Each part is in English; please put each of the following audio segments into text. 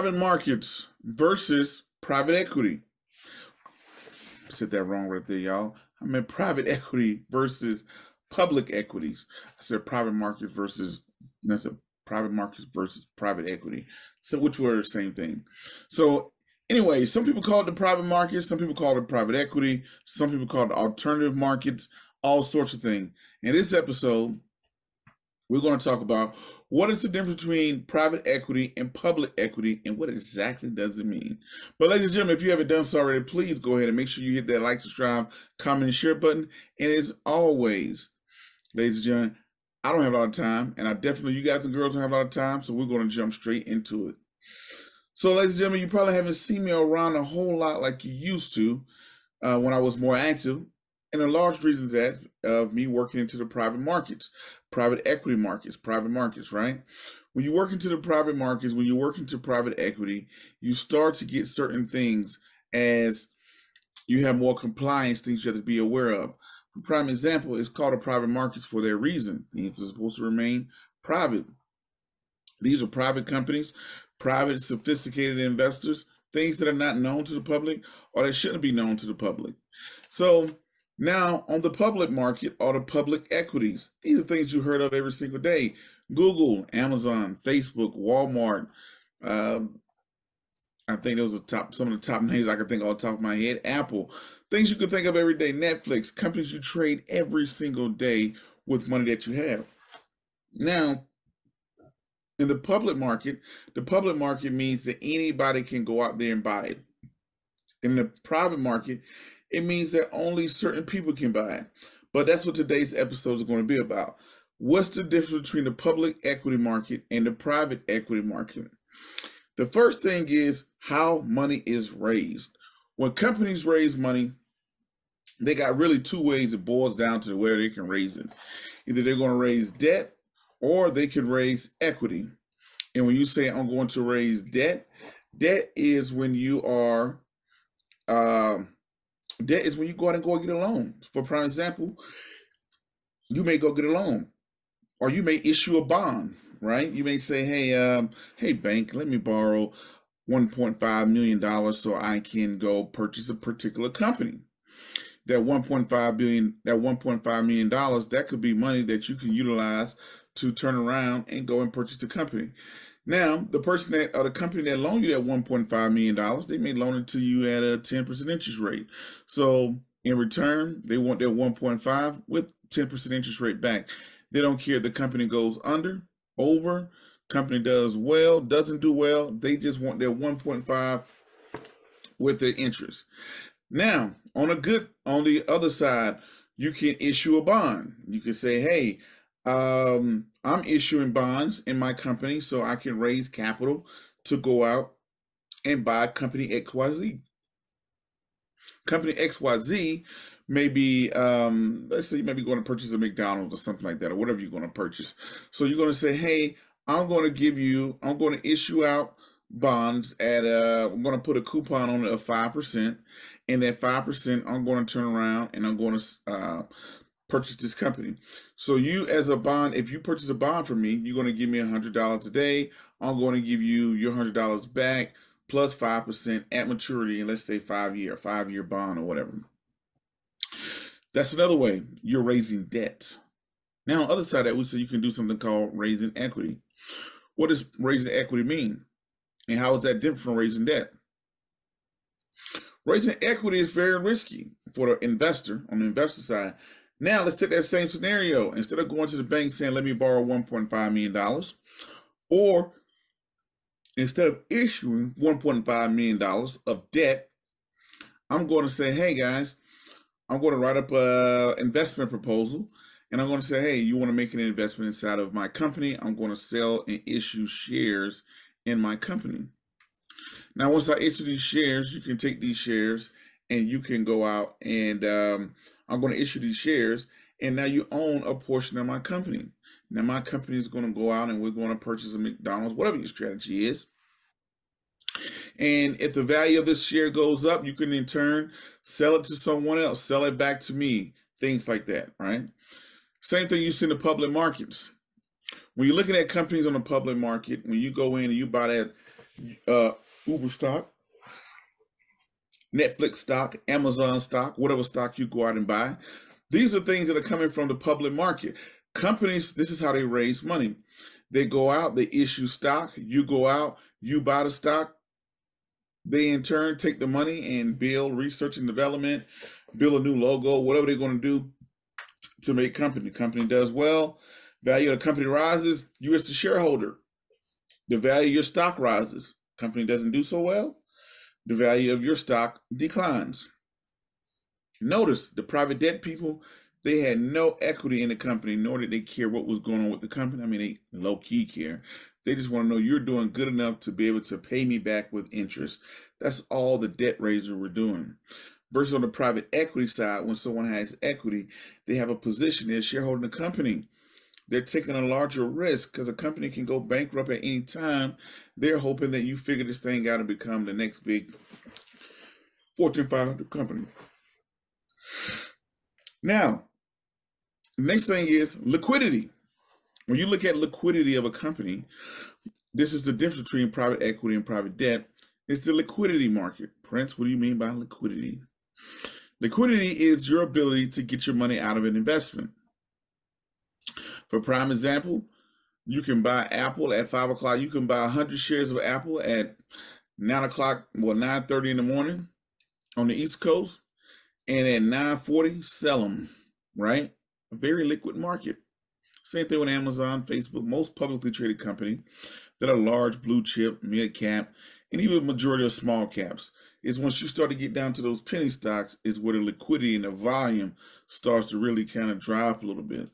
Private markets versus private equity. I said that wrong right there, y'all. I meant private equity versus public equities. I said private market versus that's a private markets versus private equity. So which were the same thing. So anyway, some people call it the private market, some people call it private equity, some people call it alternative markets, all sorts of things. In this episode, we're going to talk about what is the difference between private equity and public equity and what exactly does it mean. But ladies and gentlemen, if you haven't done so already, please go ahead and make sure you hit that like, subscribe, comment, and share button. And as always, ladies and gentlemen, I don't have a lot of time, and I definitely, you guys and girls don't have a lot of time, so we're going to jump straight into it. So, ladies and gentlemen, you probably haven't seen me around a whole lot like you used to uh, when I was more active. And a large reason is that of me working into the private markets, private equity markets, private markets, right? When you work into the private markets, when you work into private equity, you start to get certain things as you have more compliance things you have to be aware of. For prime example, is called a private markets for their reason. Things are supposed to remain private. These are private companies, private sophisticated investors, things that are not known to the public or that shouldn't be known to the public. So now on the public market are the public equities. These are things you heard of every single day. Google, Amazon, Facebook, Walmart. Um, I think those are top some of the top names I can think off the top of my head. Apple, Things you can think of every day Netflix, companies you trade every single day with money that you have. Now, in the public market, the public market means that anybody can go out there and buy it. In the private market, it means that only certain people can buy it. But that's what today's episode is going to be about. What's the difference between the public equity market and the private equity market? The first thing is how money is raised. When companies raise money, they got really two ways it boils down to where they can raise it. Either they're going to raise debt or they can raise equity. And when you say I'm going to raise debt, debt is when you are uh, debt is when you go out and go get a loan. For prime example, you may go get a loan, or you may issue a bond. Right? You may say, "Hey, um, hey, bank, let me borrow 1.5 million dollars so I can go purchase a particular company." that 1.5 billion that 1.5 million dollars that could be money that you can utilize to turn around and go and purchase the company now the person that or the company that loaned you that 1.5 million dollars they may loan it to you at a 10% interest rate. So in return they want their 1.5 with 10% interest rate back. They don't care if the company goes under over company does well doesn't do well they just want their 1.5 with their interest. Now, on a good, on the other side, you can issue a bond. You can say, hey, um, I'm issuing bonds in my company so I can raise capital to go out and buy company XYZ. Company XYZ may be, um, let's say you going to purchase a McDonald's or something like that, or whatever you're going to purchase. So you're going to say, hey, I'm going to give you, I'm going to issue out bonds at uh I'm going to put a coupon on it of 5% and that 5% I'm going to turn around and I'm going to uh, purchase this company. So you as a bond, if you purchase a bond from me, you're going to give me $100 a day. I'm going to give you your $100 back plus 5% at maturity and let's say 5 year, 5 year bond or whatever. That's another way you're raising debt. Now, on the other side of that, we say you can do something called raising equity. What does raising equity mean? And how is that different from raising debt? Raising equity is very risky for the investor on the investor side. Now let's take that same scenario. Instead of going to the bank saying, let me borrow $1.5 million, or instead of issuing $1.5 million of debt, I'm going to say, hey guys, I'm going to write up an investment proposal and I'm going to say, hey, you want to make an investment inside of my company? I'm going to sell and issue shares in my company. Now, once I issue these shares, you can take these shares and you can go out and um, I'm going to issue these shares and now you own a portion of my company. Now my company is going to go out and we're going to purchase a McDonald's, whatever your strategy is. And if the value of this share goes up, you can in turn sell it to someone else, sell it back to me, things like that, right? Same thing you see in the public markets. When you're looking at companies on the public market, when you go in and you buy that uh, Uber stock, Netflix stock, Amazon stock, whatever stock you go out and buy. These are things that are coming from the public market. Companies, this is how they raise money. They go out, they issue stock, you go out, you buy the stock. They in turn take the money and build research and development, build a new logo, whatever they're going to do to make company. Company does well, value of the company rises, you as the shareholder. The value of your stock rises. Company doesn't do so well, the value of your stock declines. Notice the private debt people, they had no equity in the company, nor did they care what was going on with the company. I mean, they low key care. They just want to know you're doing good enough to be able to pay me back with interest. That's all the debt raiser were doing. Versus on the private equity side, when someone has equity, they have a position, they're in the company. They're taking a larger risk because a company can go bankrupt at any time. They're hoping that you figure this thing out and become the next big Fortune 500 company. Now, next thing is liquidity. When you look at liquidity of a company, this is the difference between private equity and private debt. It's the liquidity market. Prince, what do you mean by liquidity? Liquidity is your ability to get your money out of an investment. For prime example, you can buy Apple at five o'clock. You can buy 100 shares of Apple at nine o'clock, well, 9.30 in the morning on the East Coast. And at 9.40, sell them, right? A very liquid market. Same thing with Amazon, Facebook, most publicly traded company that are large blue chip, mid cap, and even majority of small caps. Is once you start to get down to those penny stocks, is where the liquidity and the volume starts to really kind of drop a little bit.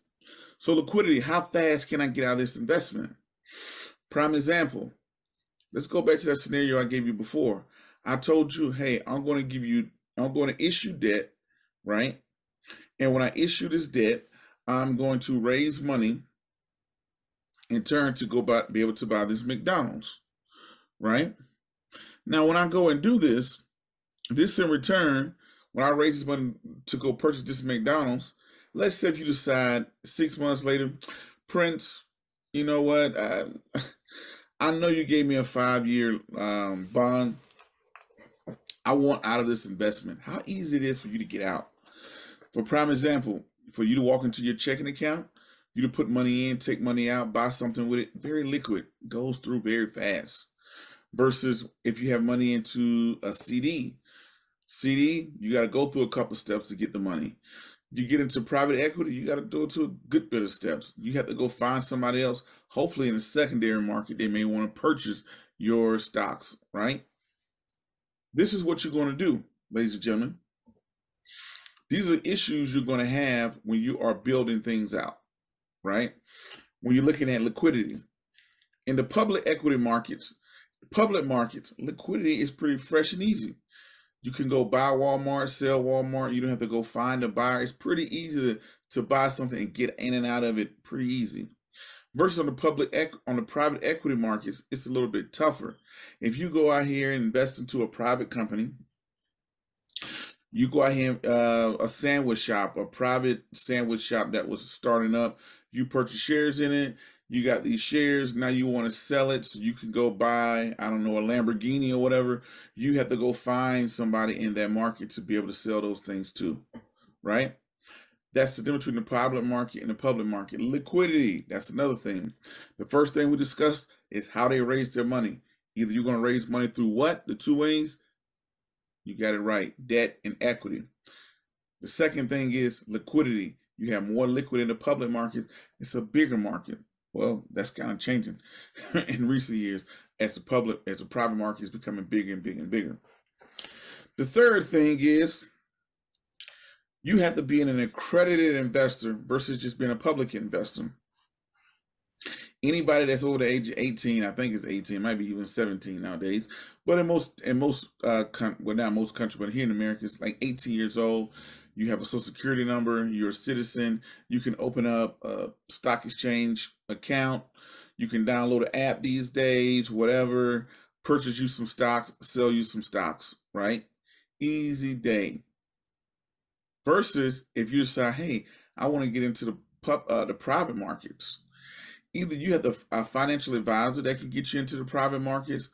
So liquidity, how fast can I get out of this investment? Prime example. Let's go back to that scenario I gave you before. I told you, hey, I'm going to give you, I'm going to issue debt, right? And when I issue this debt, I'm going to raise money in turn to go buy, be able to buy this McDonald's, right? Now, when I go and do this, this in return, when I raise this money to go purchase this McDonald's, let's say if you decide six months later, Prince, you know what? I, I know you gave me a five year um, bond. I want out of this investment. How easy it is for you to get out. For prime example, for you to walk into your checking account, you to put money in, take money out, buy something with it, very liquid, goes through very fast. Versus if you have money into a CD, CD, you got to go through a couple steps to get the money you get into private equity, you got to do it to a good bit of steps. You have to go find somebody else. Hopefully, in the secondary market, they may want to purchase your stocks, right? This is what you're going to do, ladies and gentlemen. These are issues you're going to have when you are building things out, right? When you're looking at liquidity. In the public equity markets, public markets, liquidity is pretty fresh and easy. You can go buy Walmart, sell Walmart. You don't have to go find a buyer. It's pretty easy to, to buy something and get in and out of it pretty easy. Versus on the public on the private equity markets, it's a little bit tougher. If you go out here and invest into a private company, you go out here uh, a sandwich shop, a private sandwich shop that was starting up. You purchase shares in it you got these shares now you want to sell it so you can go buy i don't know a lamborghini or whatever you have to go find somebody in that market to be able to sell those things too right? That's the difference between the private market and the public market. Liquidity that's another thing. The first thing we discussed is how they raise their money. Either you're going to raise money through what? The two ways? You got it right debt and equity. The second thing is liquidity. You have more liquid in the public market it's a bigger market well, that's kind of changing in recent years as the public, as the private market is becoming bigger and bigger and bigger. The third thing is you have to be an accredited investor versus just being a public investor. Anybody that's over the age of 18, I think it's 18, might be even 17 nowadays. But in most in most uh well not most countries, but here in America, it's like 18 years old you have a social security number, you're a citizen, you can open up a stock exchange account, you can download an app these days, whatever, purchase you some stocks, sell you some stocks, right? Easy day. Versus if you decide, hey, I want to get into the pub, uh, the private markets. Either you have the, a financial advisor that can get you into the private markets,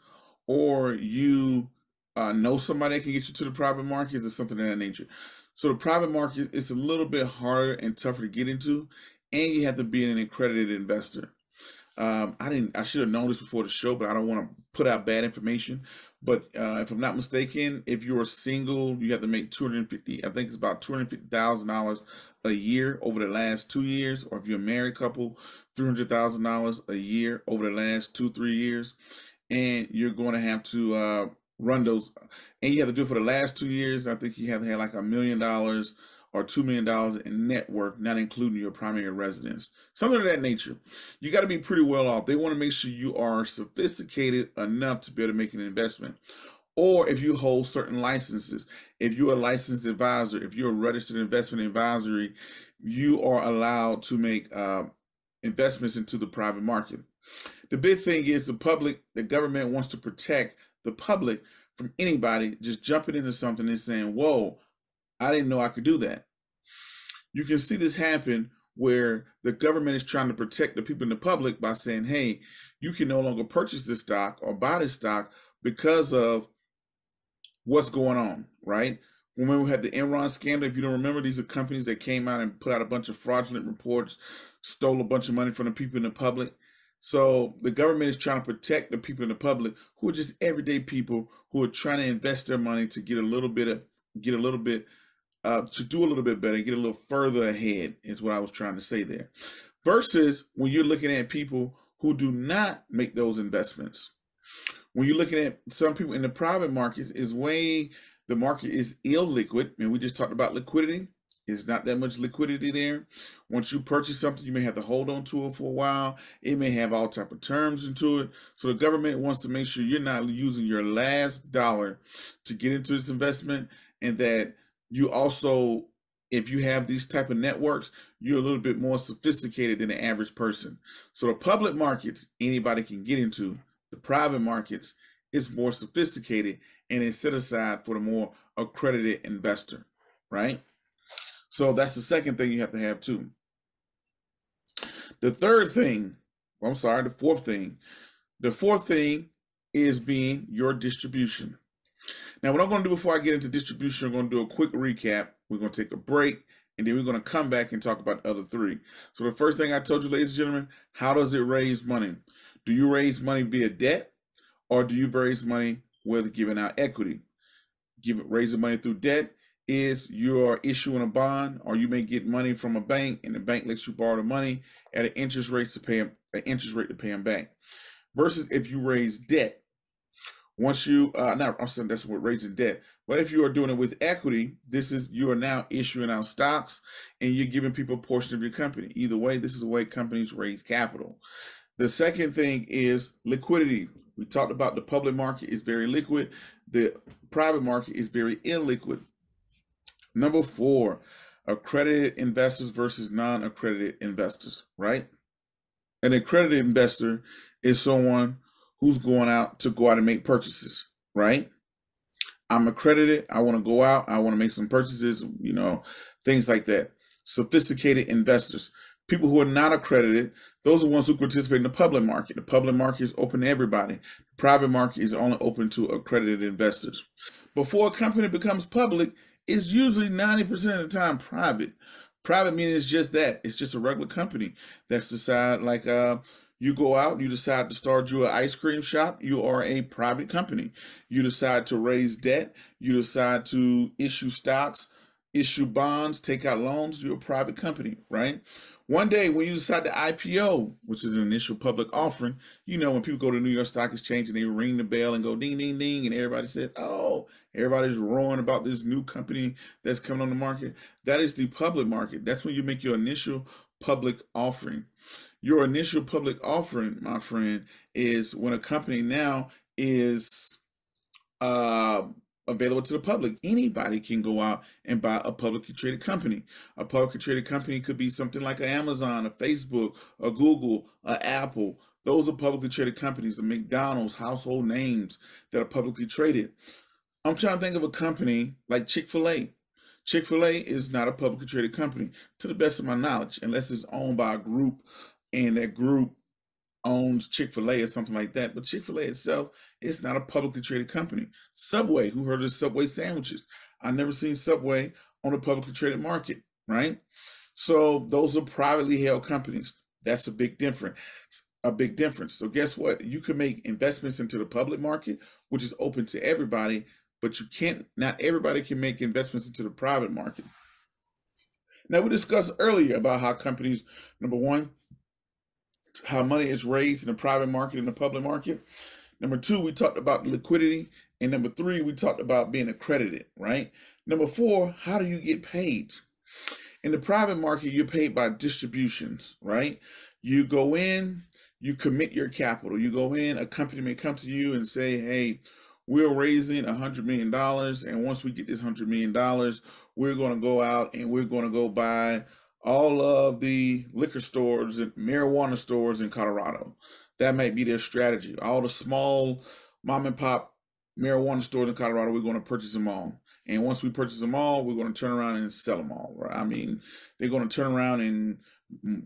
or you uh, know somebody that can get you to the private markets or something of that nature. So the private market is a little bit harder and tougher to get into, and you have to be an accredited investor. Um, I didn't. I should have known this before the show, but I don't want to put out bad information. But uh, if I'm not mistaken, if you're single, you have to make 250. I think it's about 250 thousand dollars a year over the last two years, or if you're a married couple, three hundred thousand dollars a year over the last two three years, and you're going to have to uh, run those, and you have to do it for the last two years. I think you have to have like a million dollars or $2 million in net worth, not including your primary residence. Something of that nature. You got to be pretty well off. They want to make sure you are sophisticated enough to be able to make an investment. Or if you hold certain licenses, if you're a licensed advisor, if you're a registered investment advisory, you are allowed to make uh, investments into the private market. The big thing is the public, the government wants to protect the public from anybody just jumping into something and saying, whoa, I didn't know I could do that. You can see this happen where the government is trying to protect the people in the public by saying, hey, you can no longer purchase this stock or buy this stock because of what's going on, right? When we had the Enron scandal, if you don't remember, these are companies that came out and put out a bunch of fraudulent reports, stole a bunch of money from the people in the public. So the government is trying to protect the people in the public who are just everyday people who are trying to invest their money to get a little bit of get a little bit uh, to do a little bit better, get a little further ahead, is what I was trying to say there. Versus when you're looking at people who do not make those investments. When you're looking at some people in the private markets, is way the market is illiquid, and we just talked about liquidity. It's not that much liquidity there. Once you purchase something, you may have to hold on to it for a while. It may have all type of terms into it. So the government wants to make sure you're not using your last dollar to get into this investment and that you also if you have these type of networks you're a little bit more sophisticated than the average person so the public markets anybody can get into the private markets is more sophisticated and it's set aside for the more accredited investor right so that's the second thing you have to have too the third thing i'm sorry the fourth thing the fourth thing is being your distribution now, what I'm going to do before I get into distribution, I'm going to do a quick recap. We're going to take a break, and then we're going to come back and talk about the other three. So the first thing I told you, ladies and gentlemen, how does it raise money? Do you raise money via debt, or do you raise money with giving out equity? Give raising money through debt is you are issuing a bond, or you may get money from a bank, and the bank lets you borrow the money at an interest rate to pay an interest rate to pay them back. Versus if you raise debt, once you, uh, not, I'm saying that's what raising debt, but if you are doing it with equity, this is, you are now issuing out stocks and you're giving people a portion of your company. Either way, this is the way companies raise capital. The second thing is liquidity. We talked about the public market is very liquid. The private market is very illiquid. Number four, accredited investors versus non-accredited investors, right? An accredited investor is someone who's going out to go out and make purchases, right? I'm accredited. I want to go out. I want to make some purchases, you know, things like that. Sophisticated investors, people who are not accredited, those are ones who participate in the public market. The public market is open to everybody. The private market is only open to accredited investors. Before a company becomes public, it's usually 90% of the time private. Private meaning it's just that. It's just a regular company that's decided like uh you go out, you decide to start you an ice cream shop, you are a private company. You decide to raise debt, you decide to issue stocks, issue bonds, take out loans, you're a private company, right? One day when you decide to IPO, which is an initial public offering, you know, when people go to New York Stock Exchange and they ring the bell and go ding, ding, ding, and everybody said, oh, everybody's roaring about this new company that's coming on the market. That is the public market. That's when you make your initial public offering. Your initial public offering, my friend, is when a company now is uh, available to the public. Anybody can go out and buy a publicly traded company. A publicly traded company could be something like an Amazon, a Facebook, a Google, a Apple. Those are publicly traded companies, the McDonald's, household names that are publicly traded. I'm trying to think of a company like Chick-fil-A. Chick-fil-A is not a publicly traded company, to the best of my knowledge, unless it's owned by a group and that group owns Chick-fil-A or something like that. But Chick-fil-A itself is not a publicly traded company. Subway, who heard of Subway sandwiches? I've never seen Subway on a publicly traded market, right? So those are privately held companies. That's a big difference. A big difference. So guess what? You can make investments into the public market, which is open to everybody, but you can't. Not everybody can make investments into the private market. Now we discussed earlier about how companies, number one, how money is raised in the private market and the public market. Number two, we talked about liquidity. And number three, we talked about being accredited, right? Number four, how do you get paid? In the private market, you're paid by distributions, right? You go in, you commit your capital. You go in, a company may come to you and say, hey, we're raising a $100 million. And once we get this $100 million, we're going to go out and we're going to go buy all of the liquor stores and marijuana stores in Colorado. That might be their strategy. All the small mom and pop marijuana stores in Colorado, we're going to purchase them all. And once we purchase them all, we're going to turn around and sell them all. Right? I mean, they're going to turn around and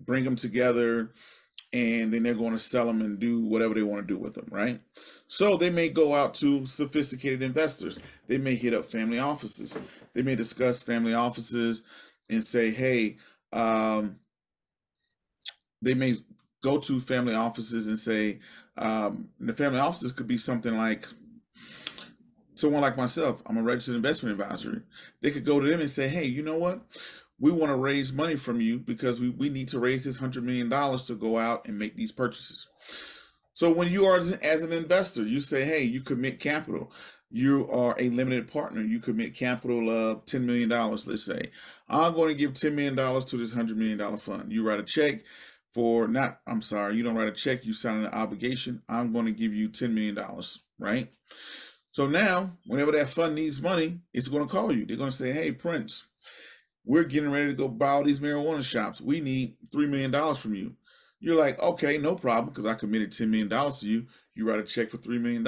bring them together, and then they're going to sell them and do whatever they want to do with them. Right? So they may go out to sophisticated investors. They may hit up family offices. They may discuss family offices and say, "Hey." Um, they may go to family offices and say, um, the family offices could be something like someone like myself, I'm a registered investment advisor. They could go to them and say, hey, you know what? We want to raise money from you because we, we need to raise this $100 million to go out and make these purchases. So when you are as an investor, you say, hey, you commit capital. You are a limited partner. You commit capital of $10 million, let's say. I'm going to give $10 million to this $100 million fund. You write a check for not, I'm sorry, you don't write a check, you sign an obligation. I'm going to give you $10 million, right? So now, whenever that fund needs money, it's going to call you. They're going to say, hey, Prince, we're getting ready to go buy all these marijuana shops. We need $3 million from you. You're like, okay, no problem, because I committed $10 million to you. You write a check for $3 million.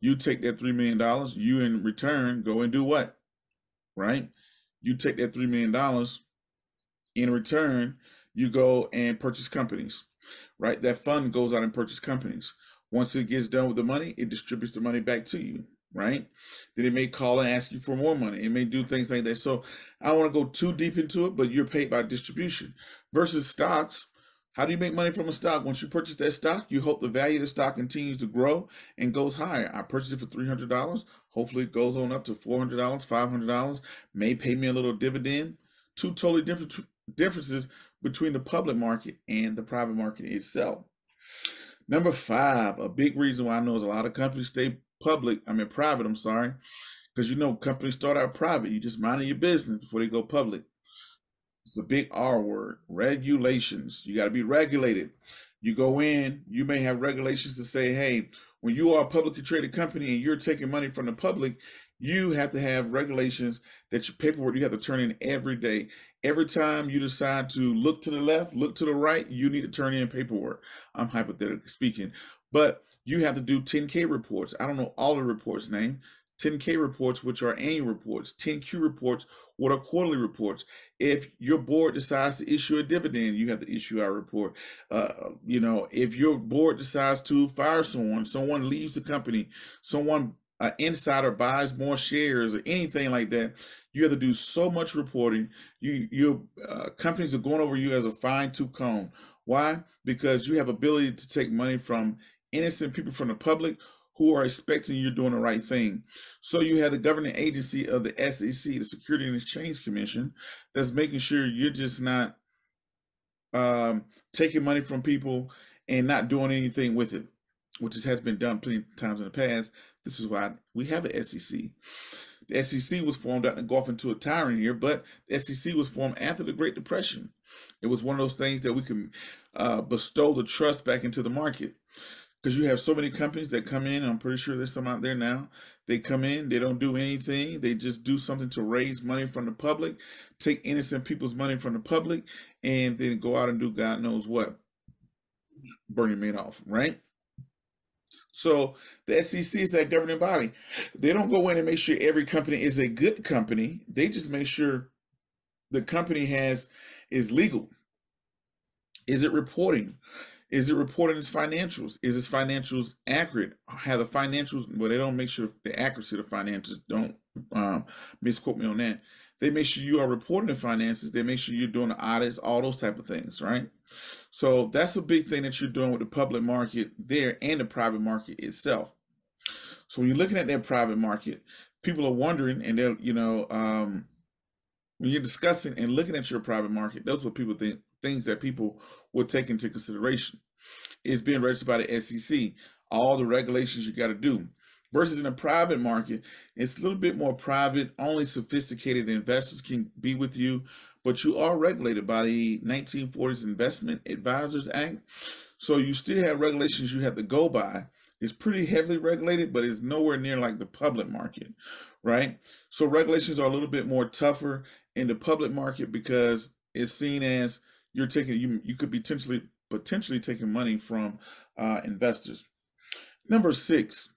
You take that $3 million, you in return go and do what? Right? You take that $3 million, in return, you go and purchase companies, right? That fund goes out and purchase companies. Once it gets done with the money, it distributes the money back to you, right? Then it may call and ask you for more money. It may do things like that. So I don't want to go too deep into it, but you're paid by distribution versus stocks. How do you make money from a stock? Once you purchase that stock, you hope the value of the stock continues to grow and goes higher. I purchased it for $300. Hopefully it goes on up to $400, $500, may pay me a little dividend. Two totally different differences between the public market and the private market itself. Number five, a big reason why I know is a lot of companies stay public, I mean private, I'm sorry, because you know companies start out private. You just minding your business before they go public. It's a big R word, regulations. You got to be regulated. You go in, you may have regulations to say, hey, when you are a publicly traded company and you're taking money from the public, you have to have regulations that your paperwork you have to turn in every day. Every time you decide to look to the left, look to the right, you need to turn in paperwork. I'm hypothetically speaking, but you have to do 10K reports. I don't know all the reports name. 10K reports, which are annual reports, 10Q reports, what are quarterly reports. If your board decides to issue a dividend, you have to issue our report. Uh, you know, if your board decides to fire someone, someone leaves the company, someone an insider buys more shares or anything like that, you have to do so much reporting. You your uh, companies are going over you as a fine tooth comb. Why? Because you have ability to take money from innocent people from the public who are expecting you're doing the right thing. So you have the governing agency of the SEC, the Security and Exchange Commission, that's making sure you're just not um, taking money from people and not doing anything with it, which has been done plenty of times in the past. This is why we have an SEC. The SEC was formed out to go off into a tyrant here, but the SEC was formed after the Great Depression. It was one of those things that we can uh, bestow the trust back into the market because you have so many companies that come in. I'm pretty sure there's some out there now. They come in, they don't do anything. They just do something to raise money from the public, take innocent people's money from the public, and then go out and do God knows what. Burning Bernie Madoff, right? So the SEC is that governing body. They don't go in and make sure every company is a good company. They just make sure the company has is legal. Is it reporting? Is it reporting its financials? Is its financials accurate? Have the financials, well, they don't make sure the accuracy of the financials, don't um, misquote me on that. They make sure you are reporting the finances. They make sure you're doing the audits, all those type of things, right? So that's a big thing that you're doing with the public market there and the private market itself. So when you're looking at that private market, people are wondering, and they're, you know, um, when you're discussing and looking at your private market, that's what people think things that people will take into consideration. It's being registered by the SEC, all the regulations you got to do. Versus in a private market, it's a little bit more private. Only sophisticated investors can be with you, but you are regulated by the 1940s Investment Advisors Act. So you still have regulations you have to go by. It's pretty heavily regulated, but it's nowhere near like the public market, right? So regulations are a little bit more tougher in the public market because it's seen as you're taking you you could be potentially potentially taking money from uh, investors. Number six,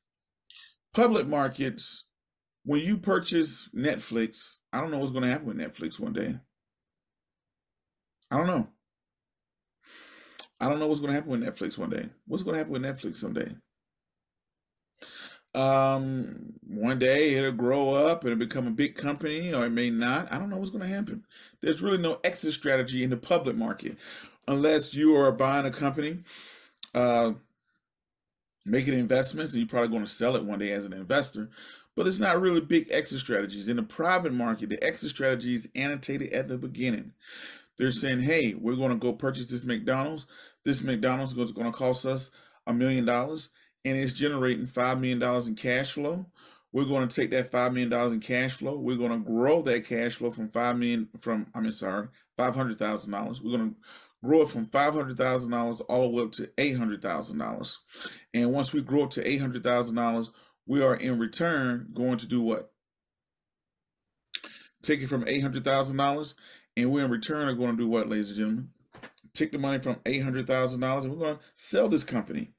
public markets. When you purchase Netflix, I don't know what's going to happen with Netflix one day. I don't know. I don't know what's going to happen with Netflix one day. What's going to happen with Netflix someday? Um, one day it'll grow up and become a big company, or it may not. I don't know what's going to happen. There's really no exit strategy in the public market unless you are buying a company, uh, making investments, and you're probably going to sell it one day as an investor. But it's not really big exit strategies. In the private market, the exit strategy is annotated at the beginning. They're saying, hey, we're going to go purchase this McDonald's. This McDonald's is going to cost us a million dollars and it's generating $5 million in cash flow. We're going to take that $5 million in cash flow. We're going to grow that cash flow from 5 million, from, I mean, sorry, $500,000. We're going to grow it from $500,000 all the way up to $800,000. And once we grow up to $800,000, we are in return going to do what? Take it from $800,000 and we in return are going to do what, ladies and gentlemen? Take the money from $800,000 and we're going to sell this company.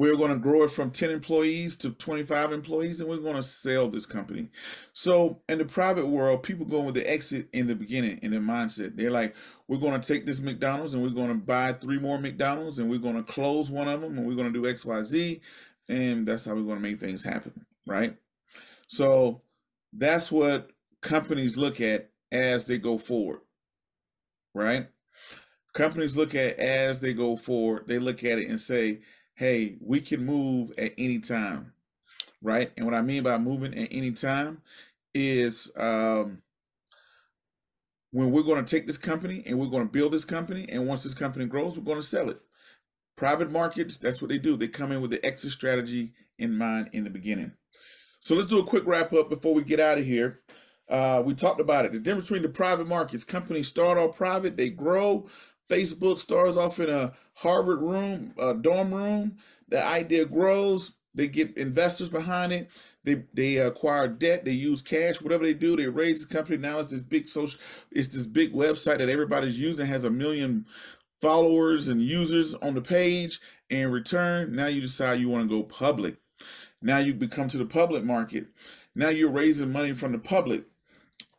We're going to grow it from 10 employees to 25 employees, and we're going to sell this company. So, in the private world, people go with the exit in the beginning in their mindset. They're like, we're going to take this McDonald's and we're going to buy three more McDonald's and we're going to close one of them and we're going to do X, Y, Z. And that's how we're going to make things happen, right? So, that's what companies look at as they go forward, right? Companies look at as they go forward, they look at it and say, hey, we can move at any time, right? And what I mean by moving at any time is um, when we're going to take this company and we're going to build this company, and once this company grows, we're going to sell it. Private markets, that's what they do. They come in with the exit strategy in mind in the beginning. So let's do a quick wrap up before we get out of here. Uh, we talked about it. The difference between the private markets, companies start off private, they grow, Facebook starts off in a Harvard room, a dorm room. The idea grows. They get investors behind it. They they acquire debt. They use cash. Whatever they do, they raise the company. Now it's this big social. It's this big website that everybody's using. Has a million followers and users on the page. In return, now you decide you want to go public. Now you become to the public market. Now you're raising money from the public.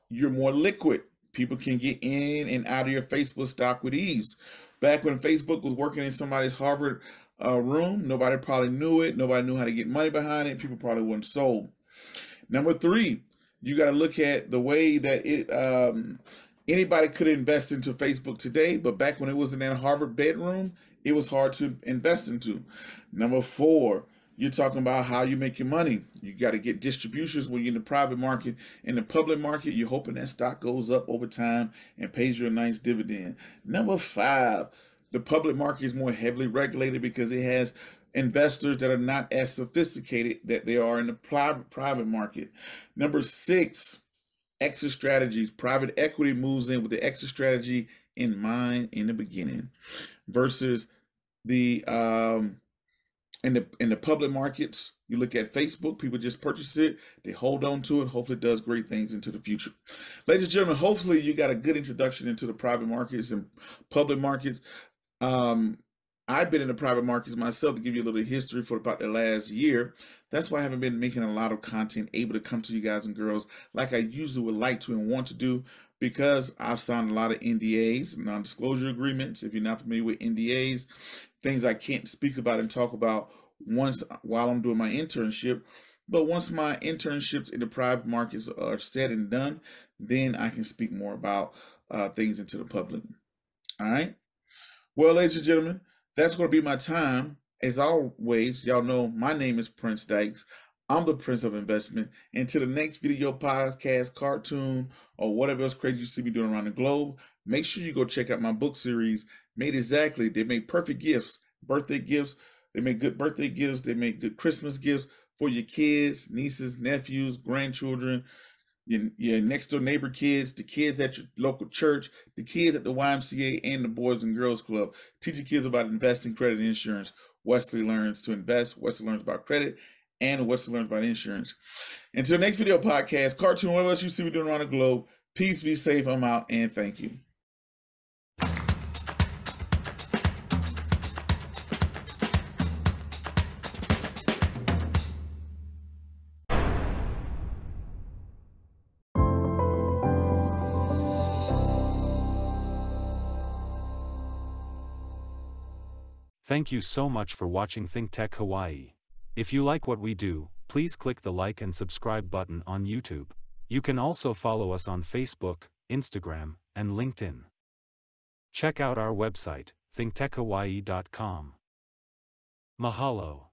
You're more liquid people can get in and out of your Facebook stock with ease. Back when Facebook was working in somebody's Harvard uh, room, nobody probably knew it. Nobody knew how to get money behind it. People probably weren't sold. Number three, you got to look at the way that it um, anybody could invest into Facebook today, but back when it was in that Harvard bedroom, it was hard to invest into. Number four, you're talking about how you make your money. You got to get distributions when you're in the private market. In the public market, you're hoping that stock goes up over time and pays you a nice dividend. Number five, the public market is more heavily regulated because it has investors that are not as sophisticated that they are in the private private market. Number six, exit strategies. Private equity moves in with the exit strategy in mind in the beginning versus the um, in the in the public markets, you look at Facebook, people just purchase it, they hold on to it. Hopefully, it does great things into the future. Ladies and gentlemen, hopefully, you got a good introduction into the private markets and public markets. Um, I've been in the private markets myself to give you a little history for about the last year. That's why I haven't been making a lot of content able to come to you guys and girls like I usually would like to and want to do because I've signed a lot of NDAs, non disclosure agreements. If you're not familiar with NDAs, things I can't speak about and talk about once while I'm doing my internship. But once my internships in the private markets are said and done, then I can speak more about uh, things into the public. All right. Well, ladies and gentlemen, that's going to be my time. As always, y'all know my name is Prince Dykes. I'm the Prince of Investment. And to the next video, podcast, cartoon, or whatever else crazy you see me doing around the globe, make sure you go check out my book series, Made Exactly. They make perfect gifts, birthday gifts. They make good birthday gifts. They make good Christmas gifts for your kids, nieces, nephews, grandchildren, your, your next door neighbor kids, the kids at your local church, the kids at the YMCA and the Boys and Girls Club. Teaching kids about investing, credit, insurance. Wesley learns to invest. Wesley learns about credit and Wesley learns about insurance. Until next video podcast, cartoon, whatever else you see me doing around the globe, peace, be safe, I'm out, and thank you. Thank you so much for watching Think Tech Hawaii. If you like what we do, please click the like and subscribe button on YouTube. You can also follow us on Facebook, Instagram, and LinkedIn. Check out our website, thinktechhawaii.com. Mahalo.